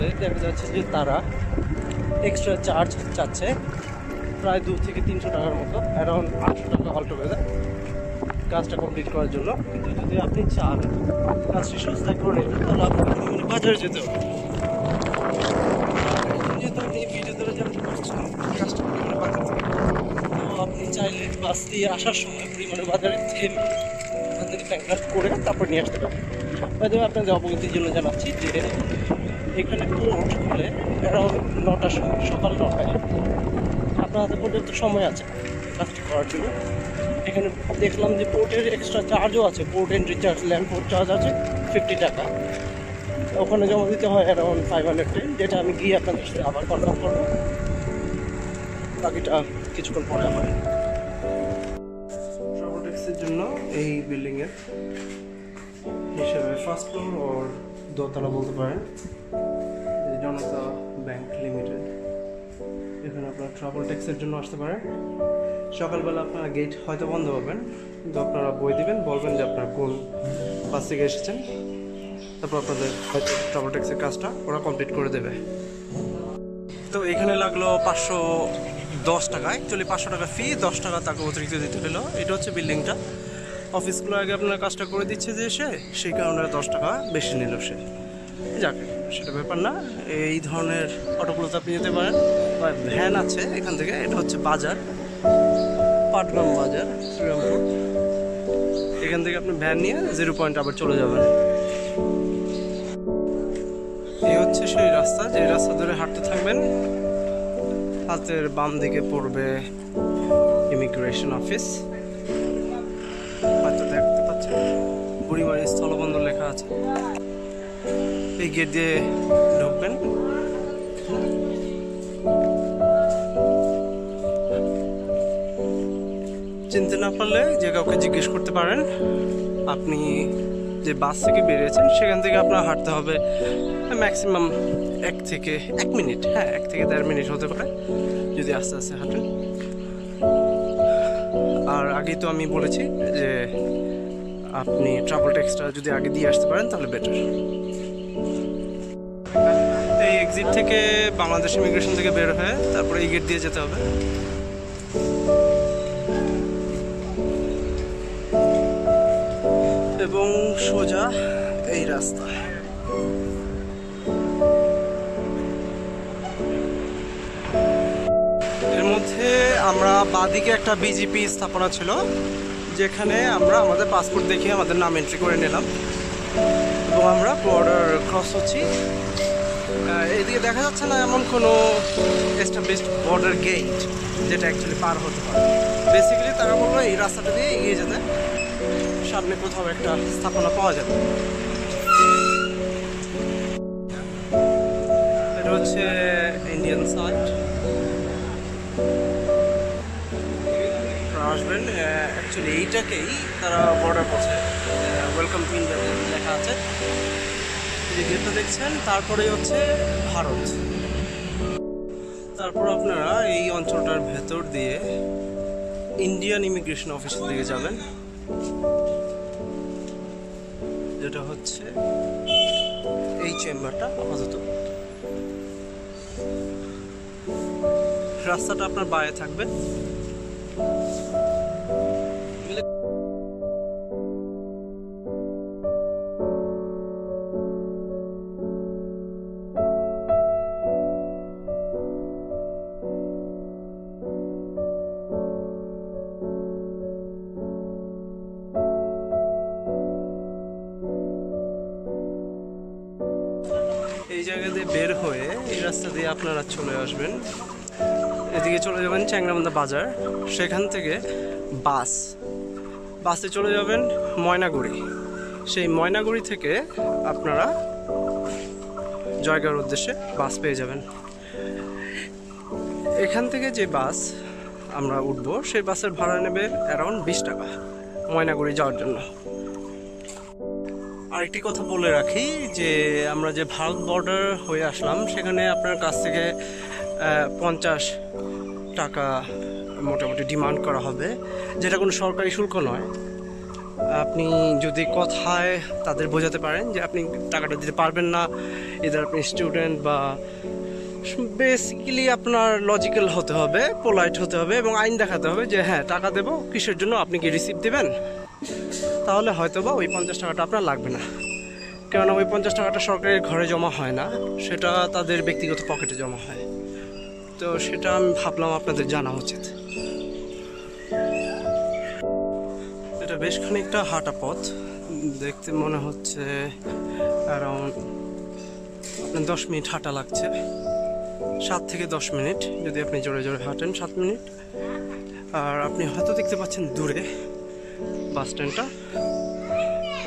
কোম্পানিগুলোতে দেখা যাচ্ছে যে তারা এক্সট্রা চার্জ চাচ্ছে। প্রায় দু থেকে তিনশো টাকার মতো অ্যারাউন্ড আটশো টাকা অলটোগেদার কাজটা কমপ্লিট করার জন্য। কিন্তু যদি আপনি চান কাজটি সস্তায় করে নেবেন, তাহলে আপনাকে বাজারে যেতে হবে। যেহেতু আপনি চাইলে বাস দিয়ে আসার সময় পরিমাণে বাজারে থেমে ওখান থেকে করে তারপর নিয়ে আসতে পারেন। হয়তো আপনাদের অবগতির জন্য জানাচ্ছি যে এখানে পোর্ট খুলে অ্যারাউন্ড নটার সময় সকাল নটায় আপনার হাতে পর্যন্ত সময় আছে কাজটি করার জন্য। এখানে দেখলাম যে পোর্টের এক্সট্রা চার্জও আছে। Port entry charge land port charge আছে ফিফটি টাকা। ওখানে জমা দিতে হয় অ্যারাউন্ড ফাইভ হান্ড্রেড যেটা আমি গিয়ে আপনাদের সাথে আবার কনফার্ম করব। বাকিটা কিছুক্ষণ পরে আমার জন্য এই বিল্ডিংয়ের হিসেবে ফার্স্ট ফ্লোর ওর দোতলা বলতে পারেন। জনতা ব্যাংক লিমিটেড এখানে আপনারা ট্রাভেল ট্যাক্সের জন্য আসতে পারেন। সকালবেলা আপনারা গেট হয়তো বন্ধ পাবেন, কিন্তু আপনারা বই দিবেন, বলবেন যে আপনারা কোন বাস থেকে এসেছেন। তারপর আপনাদের হয়তো ট্রাভেল ট্যাক্সের কাজটা ওরা কমপ্লিট করে দেবে। তো এখানে লাগল পাঁচশো দশ টাকা। অ্যাকচুয়ালি পাঁচশো টাকা ফি দশ টাকা তাকে অতিরিক্ত দিতে হলো। এটা হচ্ছে বিল্ডিংটা অফিসগুলো আগে আপনার কাজটা করে দিচ্ছে যে সে সেই কারণে দশ টাকা বেশি নিল সে। যাক, সেটা ব্যাপার না। এই ধরনের অটোগুলোতে আপনি যেতে পারেন। বা ভ্যান আছে এখান থেকে, এটা হচ্ছে বাজার। পাটগ্রাম বাজার, শ্রীরামপুর। এখান থেকে আপনি ভ্যান নিয়ে জিরো পয়েন্ট আবার চলে যাবেন। এই হচ্ছে সেই রাস্তা, যে রাস্তা ধরে হাঁটতে থাকবেন। হাতের বাম দিকে পড়বে ইমিগ্রেশন অফিস আছে। এই গেট দিয়ে ঢুকবেন। চিনতে না পারলে যে কাউকে জিজ্ঞেস করতে পারেন, আপনি যে বাস থেকে বেরিয়েছেন, সেখান থেকে আপনার হাঁটতে হবে ম্যাক্সিমাম এক থেকে এক মিনিট। হ্যাঁ এক থেকে দেড় মিনিট হতে পারে, যদি আস্তে আস্তে হাঁটেন। আর আগেই তো আমি বলেছি যে আপনি ট্রাভেল ট্যাক্সটা যদি আগে দিয়ে আসতে পারেন তাহলে বেটার এই এক্সিট থেকে বাংলাদেশ ইমিগ্রেশন থেকে বের হয়ে তারপরে এই গেট দিয়ে যেতে হবে। এবং সোজা এই রাস্তা এর মধ্যে আমরা বাদিকে একটা বিজেপি স্থাপনা ছিল। যেখানে আমরা আমাদের পাসপোর্ট দেখে আমাদের নাম এন্ট্রি করে নিলাম। এবং আমরা বর্ডার ক্রস হচ্ছি। এদিকে দেখা যাচ্ছে না এমন কোনো এস্টাবলিশড বর্ডার গেট যেটা অ্যাকচুয়ালি পার হতে পারে। বেসিক্যালি তারা বলল এই রাস্তাটা দিয়ে এগিয়ে যেতে। সামনে কোথাও একটা স্থাপনা পাওয়া যাবে। এটা হচ্ছে ইন্ডিয়ান সাইড আসবেন অ্যাকচুয়ালি এইটাকেই তারা বর্ডার করছে। ওয়েলকাম টু ইন্ডিয়া লেখা আছে। যে গেটটা দেখছেন তারপরে হচ্ছে ভারত। তারপর আপনারা এই অঞ্চলটার ভেতর দিয়ে ইন্ডিয়ান ইমিগ্রেশন অফিসের দিকে যাবেন। যেটা হচ্ছে এই চেম্বারটা আপাতত। রাস্তাটা আপনার বাইরে থাকবে। আপনারা চলে আসবেন। এদিকে চলে যাবেন চ্যাংরাবান্ধা বাজার। সেখান থেকে বাস। বাসে চলে যাবেন ময়নাগুড়ি। সেই ময়নাগুড়ি থেকে আপনারা জয়গার উদ্দেশ্যে বাস পেয়ে যাবেন। এখান থেকে যে বাস আমরা উঠব, সেই বাসের ভাড়া নেবে অ্যারাউন্ড বিশ টাকা ময়নাগুড়ি যাওয়ার জন্য। আরেকটি কথা বলে রাখি যে আমরা যে ভারত বর্ডার হয়ে আসলাম, সেখানে আপনার কাছ থেকে পঞ্চাশ টাকা মোটামুটি ডিমান্ড করা হবে, যেটা কোনো সরকারি শুল্ক নয়। আপনি যদি কথায় তাদের বোঝাতে পারেন যে আপনি টাকাটা দিতে পারবেন না এদের আপনি স্টুডেন্ট বা বেসিক্যালি আপনার লজিক্যাল হতে হবে পোলাইট হতে হবে এবং আইন দেখাতে হবে যে হ্যাঁ টাকা দেবো, কিসের জন্য আপনি কি রিসিভ দেবেন? তাহলে হয়তো বা ওই পঞ্চাশ টাকাটা আপনার লাগবে না। কেননা ওই পঞ্চাশ টাকাটা সরকারের ঘরে জমা হয় না, সেটা তাদের ব্যক্তিগত পকেটে জমা হয়। তো সেটা আমি ভাবলাম আপনাদের জানা উচিত। এটা বেশ খানিকটা হাঁটা পথ। দেখতে মনে হচ্ছে অ্যারাউন্ড আপনার দশ মিনিট হাঁটা লাগছে। সাত থেকে দশ মিনিট, যদি আপনি জোরে জোরে হাঁটেন সাত মিনিট। আর আপনি হয়তো দেখতে পাচ্ছেন দূরে বাস স্ট্যান্ডটা।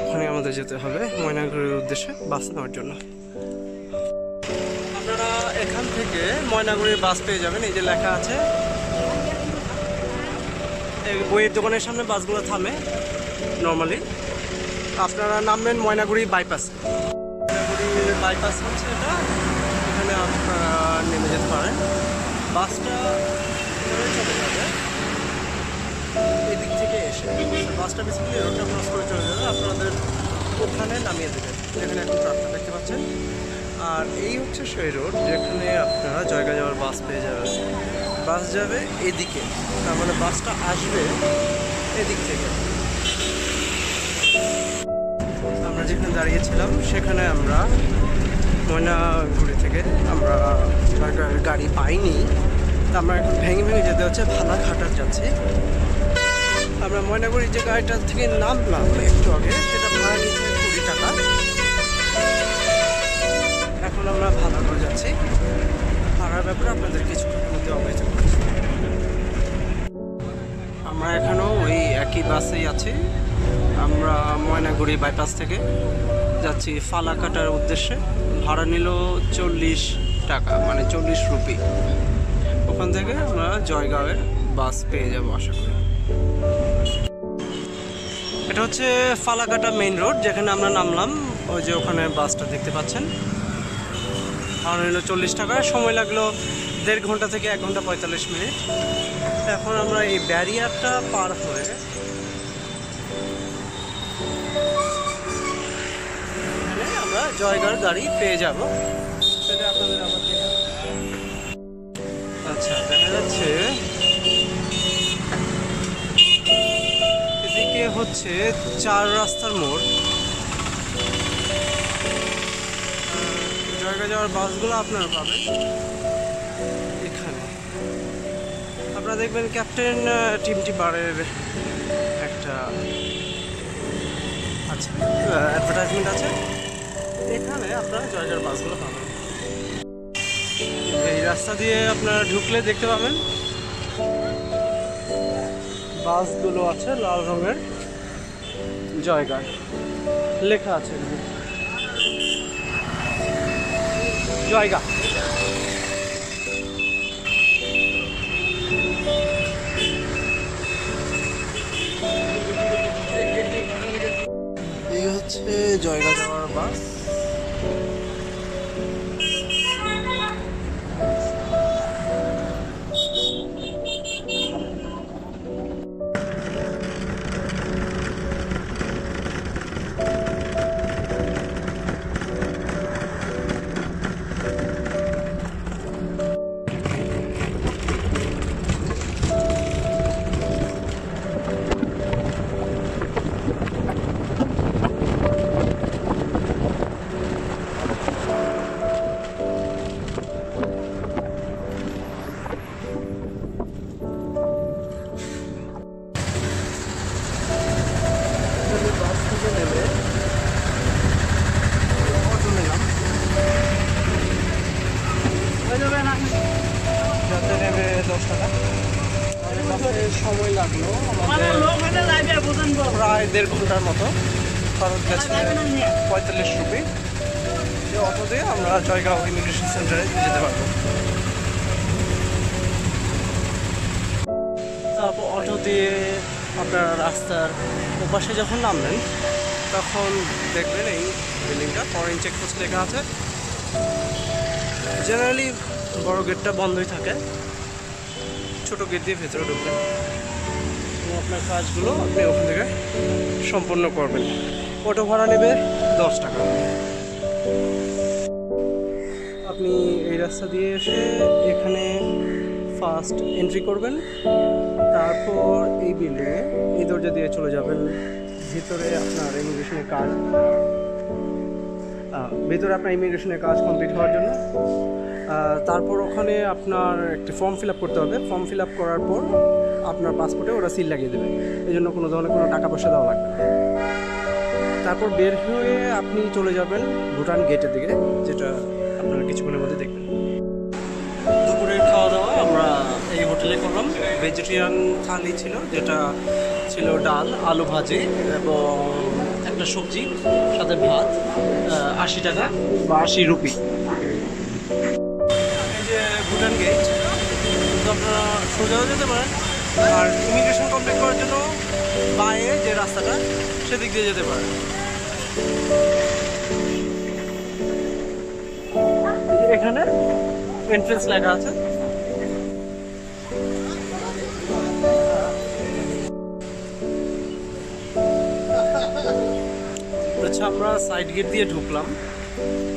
ওখানে আমাদের যেতে হবে ময়নাগুড়ির উদ্দেশ্যে বাস নেওয়ার জন্য। আপনারা এখান থেকে ময়নাগুড়ির বাস পেয়ে যাবেন, এই যে লেখা আছে। বইয়ের দোকানের সামনে বাসগুলো থামে নর্মালি আপনারা নামবেন ময়নাগুড়ি বাইপাস ময়নাগুড়ি বাইপাস হচ্ছে এটা, এখানে আপনারা নেমে যেতে পারেন। বাসটা চলে যাবে। এদিক থেকে এসে বাসটা বেসিক্যালি রোডটা ক্রস করে চলে যাবে, আপনাদের ওখানে নামিয়ে দেবে। যেখানে এখন ট্রাকটা দেখতে পাচ্ছেন। আর এই হচ্ছে সেই রোড যেখানে আপনারা জায়গা যাওয়ার বাস পেয়ে যাবেন। বাস যাবে এদিকে, তার মানে বাসটা আসবে এদিক থেকে। আমরা যেখানে দাঁড়িয়েছিলাম, সেখানে আমরা ময়নাগুড়ি থেকে আমরা গাড়ি পাইনি। আমরা এখন ভেঙে ভেঙে যেতে হচ্ছে ভালা ঘাটার যাচ্ছি। আমরা ময়নাগুড়ির যে গাড়িটা থেকে নামলাম একটু আগে, সেটা ভাড়া নিচ্ছে কুড়ি টাকা। এখন আমরা ভাড়া যাচ্ছি। ভাড়ার ব্যাপারে আপনাদের কিছু মধ্যে অবহিত আমরা এখানেও ওই একই বাসেই আছি। আমরা ময়নাগুড়ি বাইপাস থেকে যাচ্ছি ফালাকাটার উদ্দেশ্যে। ভাড়া নিল চল্লিশ টাকা মানে চল্লিশ রুপি। ওখান থেকে আমরা জয়গাঁওয়ের বাস পেয়ে যাব আশা করি। এটা হচ্ছে ফালাকাটা মেইন রোড, যেখানে আমরা নামলাম। ওই যে ওখানে বাসটা দেখতে পাচ্ছেন। ভাড়া নিল চল্লিশ টাকা সময় লাগল দেড় ঘণ্টা থেকে এক ঘণ্টা পঁয়তাল্লিশ মিনিট। এখন আমরা এই ব্যারিয়ারটা পার হয়ে আমরা জয়গার গাড়ি পেয়ে যাব। সেটা আপনাদের দেখা যাচ্ছে। এদিকে হচ্ছে চার রাস্তার মোড়। জয়গা যাওয়ার বাসগুলো আপনারা পাবেন। এখানে। আপনারা দেখবেন ক্যাপ্টেন টিমটি বারের একটা আচ্ছা অ্যাডভার্টাইজমেন্ট আছে। এখানে আপনারা জয়গার বাসগুলো পাবেন। রাস্তা দিয়ে আপনারা ঢুকলে দেখতে পাবেন। বাসগুলো আছে লাল রঙের। জয়গার লেখা আছে জয়গা। এই হচ্ছে জয়গা যাওয়ার বাস। যাতে সময় লাগল প্রায় দেড় ঘণ্টার মতো খরচ গেছে পঁয়তাল্লিশ রুপি। অটো দিয়ে আমরা জয়গাঁও ইমিগ্রেশন সেন্টারে যেতে পারব। তারপর অটো দিয়ে আপনার রাস্তার ওপাশে যখন নামবেন, তখন দেখবেন এই বিল্ডিংটা ফরেন চেকপোস্ট লেখা আছে। জেনারেলি বড় গেটটা বন্ধই থাকে। ছোট গেট দিয়ে ভেতরে ঢুকবেন এবং আপনার কাজগুলো আপনি ওখান থেকে সম্পন্ন করবেন। অটো ভাড়া নেবে দশ টাকা। আপনি এই রাস্তা দিয়ে এসে এখানে ফার্স্ট এন্ট্রি করবেন। তারপর এই বিল্ডিংয়ে এই দরজা দিয়ে চলে যাবেন। ভিতরে আপনার ইমিগ্রেশনের কাজ। ভিতরে আপনার ইমিগ্রেশনের কাজ কমপ্লিট হওয়ার জন্য। তারপর ওখানে আপনার একটি ফর্ম ফিল আপ করতে হবে। ফর্ম ফিল আপ করার পর আপনার পাসপোর্টে ওরা সিল লাগিয়ে দেবে। এই জন্য কোনো ধরনের কোনো টাকা পয়সা দেওয়া লাগবে তারপর বের হয়ে আপনি চলে যাবেন ভুটান গেটের দিকে, যেটা আপনারা কিছুক্ষণের মধ্যে দেখবেন। দুপুরের খাওয়া দাওয়া আমরা এই হোটেলে করলাম। ভেজিটেরিয়ান থালি ছিল, যেটা ছিল ডাল, আলু ভাজি এবং একটা সবজি, সাথে ভাত আশি টাকা বা আশি রুপি। ভুটান গেট তো আপনারা সোজাও যেতে পারেন। আর ইমিগ্রেশন কমপ্লিট করার জন্য বাইরে যে রাস্তাটা, সেদিক দিয়ে যেতে পারেন। এখানে এন্ট্রেন্স লেখা আছে। আচ্ছা আমরা সাইড গেট দিয়ে ঢুকলাম,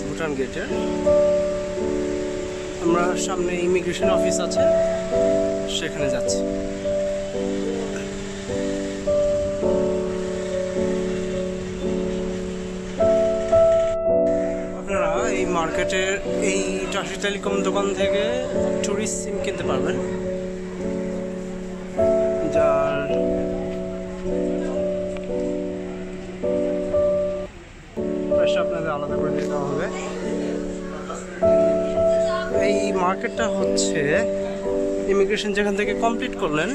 ভুটান গেটের আমরা সামনে ইমিগ্রেশন অফিস আছে, সেখানে যাচ্ছি। আপনারা এই মার্কেটের এই টাসি টেলিকম দোকান থেকে টুরিস্ট সিম কিনতে পারবেন। যার আপনাদের আলাদা করে দিতে হবে। এই মার্কেটটা হচ্ছে ইমিগ্রেশন যেখান থেকে কমপ্লিট করলেন,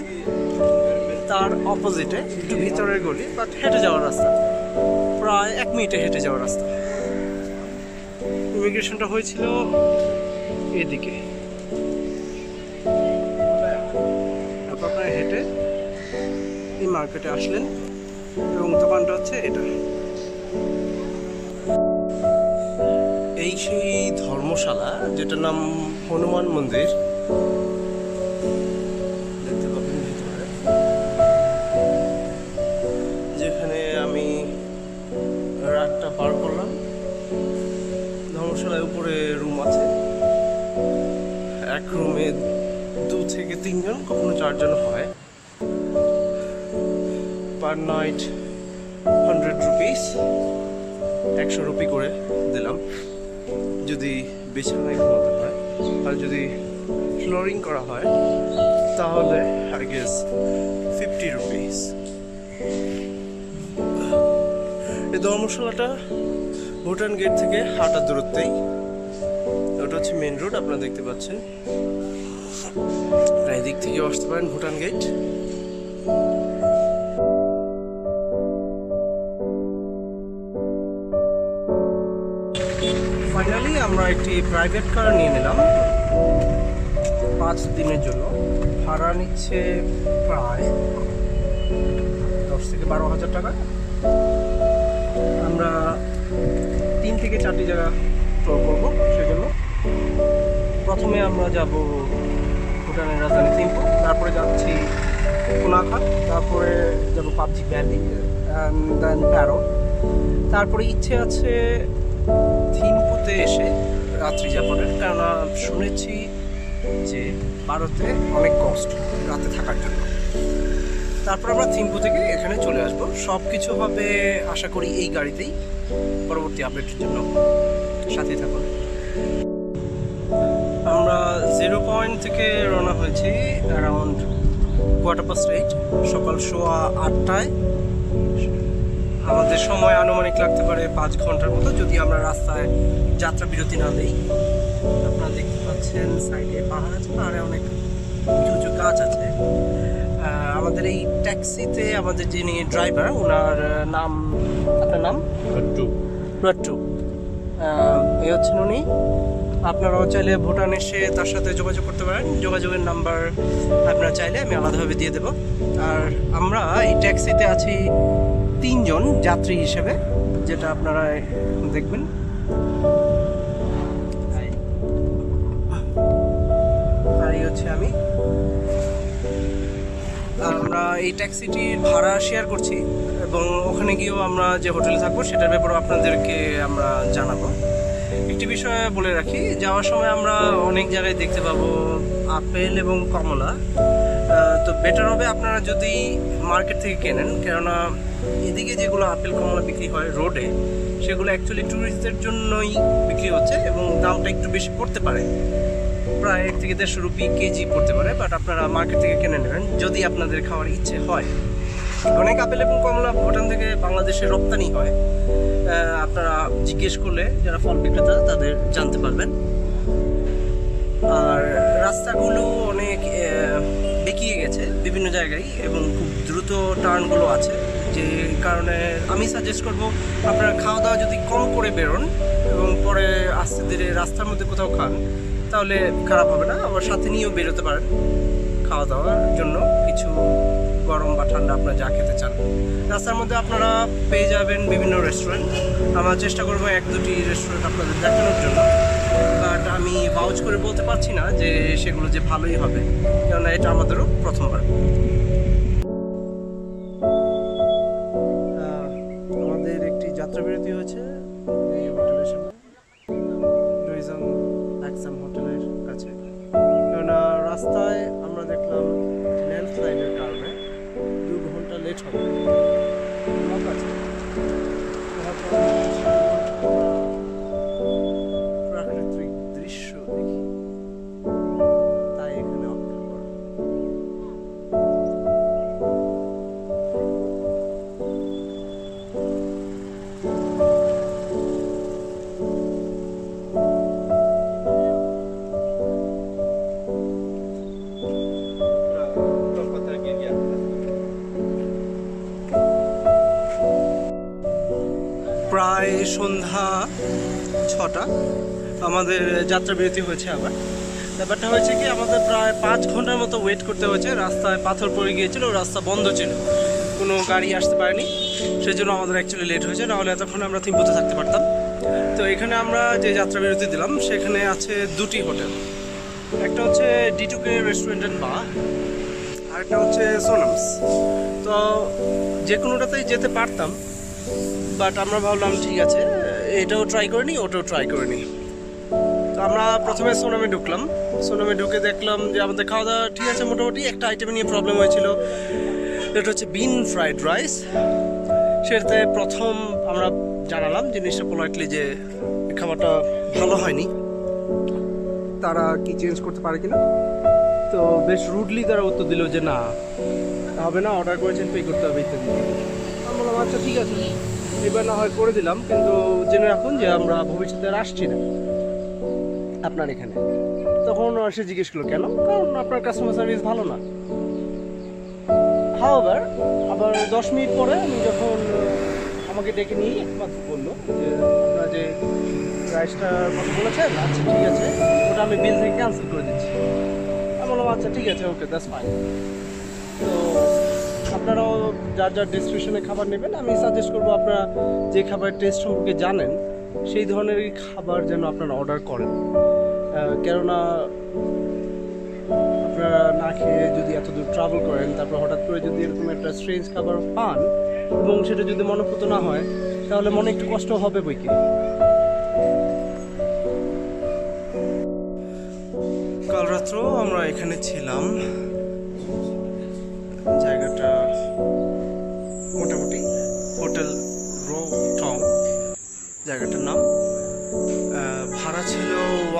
তার অপোজিটে একটু ভিতরের গলি বাট হেঁটে যাওয়ার রাস্তা। প্রায় এক মিনিটে হেঁটে যাওয়ার রাস্তা। ইমিগ্রেশনটা হয়েছিল এদিকে। আপনারা হেঁটে এই মার্কেটে আসলেন, এবং দোকানটা হচ্ছে এটা। এই সেই ধর্মশালা, যেটার নাম হনুমান মন্দির। দেখতে পাবেন যেখানে আমি রাতটা পার করলাম। ধর্মশালায় উপরে রুম আছে। এক রুমে দু থেকে তিনজন, কখনো চারজন হয়। পার নাইট হান্ড্রেড রুপিস, একশো রুপি করে দিলাম। যদি বিছানায় ঘুমাতে হয়, আর যদি ফ্লোরিং করা হয়, তাহলে আই গেস ফিফটি রুপিস এই ধর্মশালাটা ভুটান গেট থেকে হাঁটার দূরত্বেই। ওটা হচ্ছে মেন রোড আপনারা দেখতে পাচ্ছেন। এদিক থেকে আসতে পারেন ভুটান গেট ফাইনালি আমরা একটি প্রাইভেট কার নিয়ে নিলাম। পাঁচ দিনের জন্য। ভাড়া নিচ্ছে প্রায় দশ থেকে বারো হাজার টাকা। আমরা তিন থেকে চারটি জায়গা ট্রল করব সেজন্য। প্রথমে আমরা যাব ভুটানের রাজধানী থিম্পু, তারপরে যাচ্ছি কোনাখাট, তারপরে যাব পাবজি ভ্যালি দেন প্যারো। তারপরে ইচ্ছে আছে থিম্পুতে এসে রাত্রি যাপনের কেননা শুনেছি যে ভারতে অনেক কষ্ট রাতে থাকার জন্য। তারপর আমরা থিম্পু থেকে এখানে চলে আসব। সব কিছু হবে, আশা করি, এই গাড়িতেই। পরবর্তী আপডেটের জন্য সাথে থাকুন। আমরা জিরো পয়েন্ট থেকে রওনা হয়েছি অ্যারাউন্ড কোয়ার্টার পাস্ট এইট সকাল সোয়া আটটায়। আমাদের সময় আনুমানিক লাগতে পারে পাঁচ ঘণ্টার মতো। যদি আমরা রাস্তায় যাত্রা বিরতি না দিই। আপনারা দেখতে পাচ্ছেন সাইডে পাহাড় আছে পাহাড়ে অনেক উঁচু উঁচু গাছ আছে। আমাদের এই ট্যাক্সিতে আমাদের যিনি ড্রাইভার ওনার নাম আপনার নাম? রট্টু। এ হচ্ছেন উনি। আপনারাও চাইলে ভুটান এসে তার সাথে যোগাযোগ করতে পারেন। যোগাযোগের নাম্বার আপনারা চাইলে আমি আলাদাভাবে দিয়ে দেব। আর আমরা এই ট্যাক্সিতে আছি তিনজন যাত্রী হিসেবে যেটা আপনারা দেখবেন। এই ট্যাক্সিটির ভাড়া শেয়ার করছি এবং ওখানে গিয়েও আমরা যে হোটেলে থাকব সেটার ব্যাপারেও আপনাদেরকে আমরা জানাব। একটি বিষয় বলে রাখি, যাওয়ার সময় আমরা অনেক জায়গায় দেখতে পাবো আপেল এবং কমলা। তো বেটার হবে আপনারা যদি মার্কেট থেকে কেনেন, কেননা এদিকে যেগুলো আপেল, কমলা বিক্রি হয় রোডে সেগুলো অ্যাকচুয়ালি ট্যুরিস্টদের জন্যই বিক্রি হচ্ছে এবং দামটা একটু বেশি পড়তে পারে। প্রায় এক থেকে দেড়শো রুপি কেজি পড়তে পারে বাট আপনারা মার্কেট থেকে কিনে নেবেন, যদি আপনাদের খাওয়ার ইচ্ছে হয়। অনেক আপেল এবং কমলা ভুটান থেকে বাংলাদেশে রপ্তানি হয়। আপনারা জিজ্ঞেস করলে যারা ফল বিক্রেতা, তাদের জানতে পারবেন। আর রাস্তাগুলো অনেক বেঁকিয়ে গেছে বিভিন্ন জায়গায়, এবং খুব দ্রুত টার্নগুলো আছে। যে কারণে আমি সাজেস্ট করব, আপনারা খাওয়া দাওয়া যদি কম করে বেরোন, এবং পরে আস্তে ধীরে রাস্তার মধ্যে কোথাও খান তাহলে খারাপ হবে না। আবার সাথে নিয়েও বেরোতে পারেন। খাওয়া দাওয়ার জন্য কিছু গরম বা ঠান্ডা আপনারা যা খেতে চান। রাস্তার মধ্যে আপনারা পেয়ে যাবেন বিভিন্ন রেস্টুরেন্ট আমরা চেষ্টা করব এক, দুটি রেস্টুরেন্ট আপনাদের দেখানোর জন্য। বাট আমি বাউজ করে বলতে পারছি না যে সেগুলো যে ভালোই হবে। কেননা এটা আমাদেরও প্রথমবার। আমাদের যাত্রা বিরতি হয়েছে আবার। ব্যাপারটা হয়েছে কি, আমাদের প্রায় পাঁচ ঘণ্টার মতো ওয়েট করতে হয়েছে। রাস্তায় পাথর পড়ে গিয়েছিল, রাস্তা বন্ধ ছিল। কোনো গাড়ি আসতে পারেনি। সেই জন্য আমাদের অ্যাকচুয়ালি লেট হয়েছে, নাহলে এতক্ষণ আমরা থিম্পুতে থাকতে পারতাম। তো এখানে আমরা যে যাত্রা বিরতি দিলাম, সেখানে আছে দুটি হোটেল। একটা হচ্ছে ডিটুকে রেস্টুরেন্ট অ্যান্ড বা আরেকটা হচ্ছে সোনামস তো যে কোনোটাতেই যেতে পারতাম বাট আমরা ভাবলাম, ঠিক আছে, এটাও ট্রাই করে নিই ওটাও ট্রাই করে নিই তো আমরা প্রথমে সোনামে ঢুকলাম। সোনামে ঢুকে দেখলাম যে আমাদের খাওয়া দাওয়া ঠিক আছে মোটামুটি। একটা আইটেম নিয়ে প্রবলেম হয়েছিল। এটা হচ্ছে বিন ফ্রাইড রাইস সেটাতে প্রথম আমরা জানালাম জিনিসটা পোলাইটলি যে খাবারটা ভালো হয়নি। তারা কি চেঞ্জ করতে পারে কিনা? তো বেশ রুডলি তারা উত্তর দিল যে না, হবে না অর্ডার করেছেন পে করতে হবে ইত্যাদি। আমি বললাম আচ্ছা ঠিক আছে। এবার না হয় করে দিলাম, কিন্তু জেনে রাখুন যে আমরা ভবিষ্যতে আর আসছি না। আপনার এখানে? তখন সে জিজ্ঞেস করল, কেন? কারণ আপনার কাস্টমার সার্ভিস ভালো না। হাওয়ার আবার দশ মিনিট পরে আমি যখন আমাকে ডেকে নিয়ে একমাত্র বলল যে, আপনারা যে রাইসটার কথা বলেছেন? আচ্ছা ঠিক আছে। ওটা আমি বিল থেকে ক্যান্সেল করে দিচ্ছি। আমি বললাম আচ্ছা ঠিক আছে ওকে দ্যাটস ফাইন তো আপনারাও যার যার ডেস্টিনেশনে খাবার নেবেন, আমি সাজেস্ট করব, আপনারা যে খাবারের টেস্ট সম্পর্কে জানেন সেই ধরনেরই খাবার যেন আপনারা অর্ডার করেন। কেননা আপনারা না খেয়ে যদি এত দূর ট্রাভেল করেন, তারপর হঠাৎ করে যদি এরকম একটা স্ট্রেঞ্জ খাবার পান এবং সেটা যদি মনোপুত না হয়, তাহলে মনে একটু কষ্ট হবে বই কি কাল রাত্রেও আমরা এখানে ছিলাম।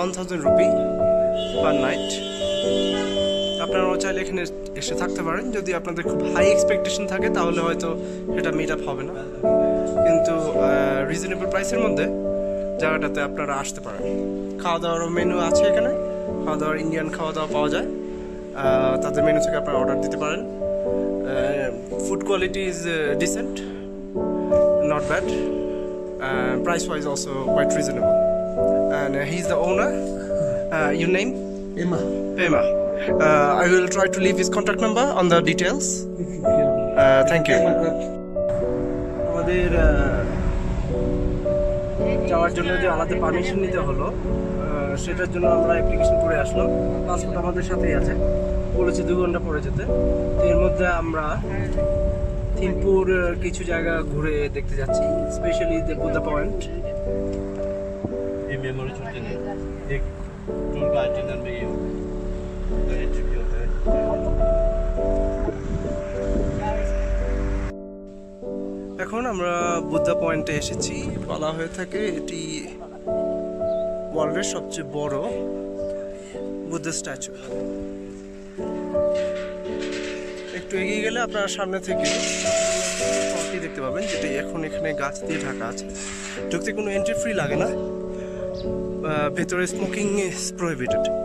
One thousand rupee per night আপনারাও চাইলে এখানে এসে থাকতে পারেন। যদি আপনাদের খুব হাই এক্সপেকটেশন থাকে, তাহলে হয়তো সেটা মিট আপ হবে না। কিন্তু রিজনেবল প্রাইসের মধ্যে জায়গাটাতে আপনারা আসতে পারেন। খাওয়া দাওয়ারও মেনু আছে এখানে। খাওয়া দাওয়ার ইন্ডিয়ান খাওয়া দাওয়া পাওয়া যায়। তাদের মেনু থেকে আপনারা অর্ডার দিতে পারেন। Food quality is decent not bad price wise also quite reasonable. And uh, he's the owner. Uh, your name? Emma. Pema. Uh, I will try to leave his contact number on the details. Uh, thank you. আমাদের যাওয়ার জন্য যে আমাদের permission নিতে হলো সেটার জন্য আমরা অ্যাপ্লিকেশন করে আসলাম পাসপোর্ট আমাদের সাথেই আছে বলেছে দু ঘণ্টা পরে যেতে তো এর মধ্যে আমরা থিমপুর কিছু জায়গা ঘুরে দেখতে যাচ্ছি স্পেশালি দ্য বুদ্ধা পয়েন্ট ये मेमोरी छुट्टी नहीं एक टूर का आइटनर में ये होता है तो एंट्री भी होता है এখন আমরা বুদ্ধা পয়েন্টে এসেছি বলা হয়ে থাকে এটি ওয়ার্ল্ডের সবচেয়ে বড় বুদ্ধ স্ট্যাচু একটু এগিয়ে গেলে আপনার সামনে থেকে ফলটি দেখতে পাবেন যেটি এখন এখানে গাছ দিয়ে ঢাকা আছে ঢুকতে কোনো এন্ট্রি ফ্রি লাগে না আহ, ভেতরে স্মোকিং ইজ প্রহিবিটেড